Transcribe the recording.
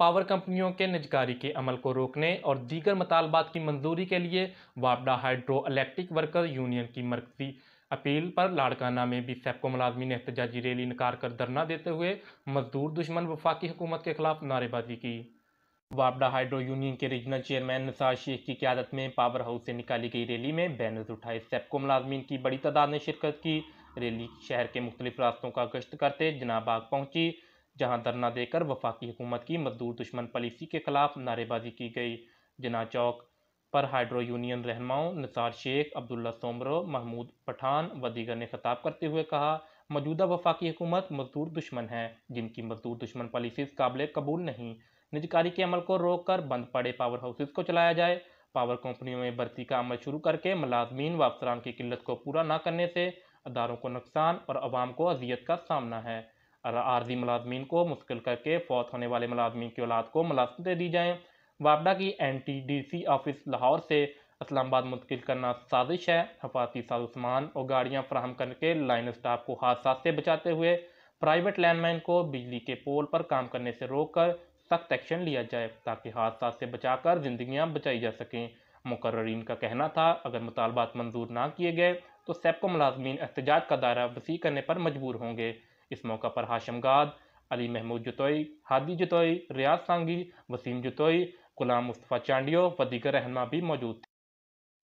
Power कंपनियों के निजकारी के अमल को रोकने और दीगर मतालबात की मंजूरी के लिए वापडा हाइड्रो इलेक्ट्रिक वर्कर यूनियन की मरकजी अपील पर लाड़काना में भी सेपको मुलाजमी ने एहतजाजी रैली निकाल कर धरना देते हुए मजदूर दुश्मन वफाकी हुकूमत के खिलाफ नारेबाजी की। वापडा हाइड्रो यूनियन के रीजनल चेयरमैन निसार शेख की क्यादत में पावर हाउस से निकाली गई रैली में बैनर्स उठाए सेपको मुलाजमीन की बड़ी तादाद ने शिरकत की। रैली शहर के मुख्तलिफ़ रास्तों का गश्त करते जनाबाग पहुँची। जहाँ धरना देकर वफाकी हुकूमत की मजदूर दुश्मन पॉलिसी के खिलाफ नारेबाजी की गई। जना चौक पर हाइड्रो यूनियन रहनुमाओं निसार शेख अब्दुल्ला सोमरो, महमूद पठान व दीगर ने खिताब करते हुए कहा, मौजूदा वफाकी हुकूमत मजदूर दुश्मन है, जिनकी मजदूर दुश्मन पॉलिसीज़ काबिल कबूल नहीं। निजकारी के अमल को रोक कर बंद पड़े पावर हाउसेज को चलाया जाए। पावर कंपनियों में भर्ती का अमल शुरू करके मुलाजमीन व अफसरान की किल्लत को पूरा न करने से अदारों को नुकसान और आवाम को अजियत का सामना है। आर्जी मुलाजमीन को मुश्किल करके फौत होने वाले मुलाजमीन की औलाद को मुलाजमतें दी जाएँ। वापडा की N T D C office Lahore से इस्लामाबाद मुंतकिल करना साजिश है। हफाती सामान और गाड़ियाँ फ्राहम करके लाइन स्टाफ को हादसा से बचाते हुए प्राइवेट लैंडमैन को बिजली के पोल पर काम करने से रोक कर सख्त एक्शन लिया जाए ताकि हादसा से बचाकर जिंदगियाँ बचाई जा सकें। मुकर्रीन का कहना था, अगर मुतालबात मंजूर ना किए गए तो सैपको मुलाजमीन एहतजाज का दायरा वसी करने पर मजबूर होंगे। इस मौका पर हाशम गाद, अली महमूद जतोई, हादी जतोई, रियाज सांगी, वसीम जतोई, गुलाम मुस्तफ़ा चांडियो व दीगर रहनमा भी मौजूद थे।